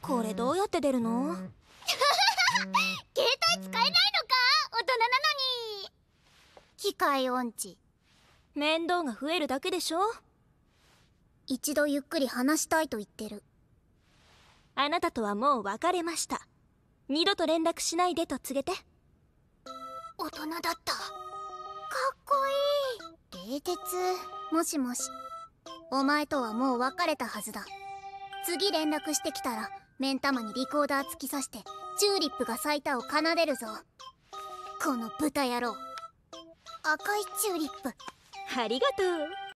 これどうやって出るの？携帯使えないのか？大人なのに。機械音痴。面倒が増えるだけでしょ？一度ゆっくり話したいと言ってる。あなたとはもう別れました。二度と連絡しないでと告げて。大人だった。かっこいい。冷徹。もしもし。お前とはもう別れたはずだ。次連絡してきたら目ん玉にリコーダー突き刺してチューリップが咲いたを奏でるぞ。この豚野郎。赤いチューリップ。ありがとう。